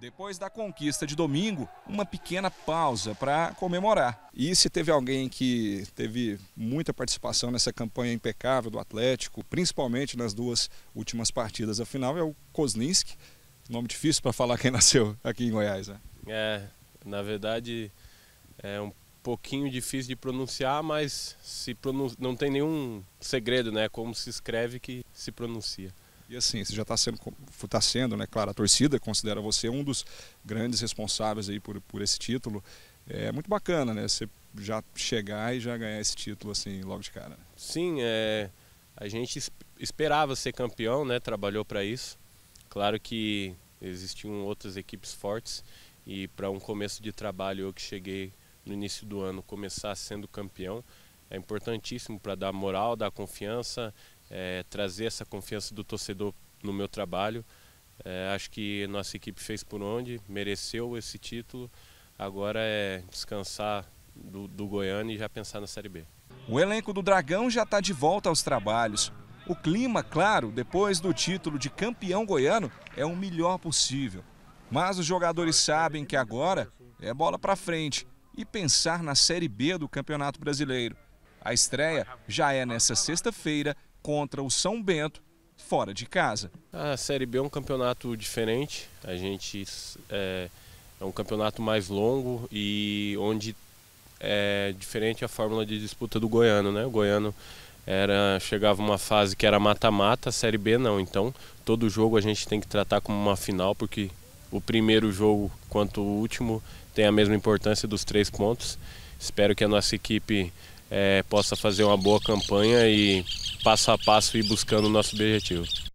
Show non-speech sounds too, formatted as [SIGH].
Depois da conquista de domingo, uma pequena pausa para comemorar. E se teve alguém que teve muita participação nessa campanha impecável do Atlético, principalmente nas duas últimas partidas, afinal é o Kozlinski, nome difícil para falar quem [LAUGHS] nasceu aqui em Goiás. Né? É, na verdade é um pouquinho difícil de pronunciar, mas se pronun... não tem nenhum segredo, né? Como se escreve que se pronuncia. E assim, você já está sendo, tá sendo, né? Claro, a torcida considera você um dos grandes responsáveis aí por, por esse título. É muito bacana, né? Você já chegar e já ganhar esse título assim logo de cara. Sim, é, a gente esperava ser campeão, né? Trabalhou para isso. Claro que existiam outras equipes fortes e para um começo de trabalho eu que cheguei no início do ano começar sendo campeão é importantíssimo para dar moral, dar confiança, é, trazer essa confiança do torcedor no meu trabalho. É, acho que nossa equipe fez por onde, mereceu esse título. Agora é descansar do, do Goiânia e já pensar na Série B. O elenco do Dragão já está de volta aos trabalhos. O clima, claro, depois do título de campeão goiano, é o melhor possível. Mas os jogadores sabem que agora é bola para frente e pensar na Série B do Campeonato Brasileiro. A estreia já é nessa sexta-feira contra o São Bento, fora de casa. A Série B é um campeonato diferente. A gente é, é um campeonato mais longo e onde é diferente a fórmula de disputa do Goiano, né? O Goiano era chegava uma fase que era mata-mata, a Série B não. Então, todo jogo a gente tem que tratar como uma final porque o primeiro jogo quanto o último tem a mesma importância dos três pontos. Espero que a nossa equipe é, possa fazer uma boa campanha e passo a passo ir buscando o nosso objetivo.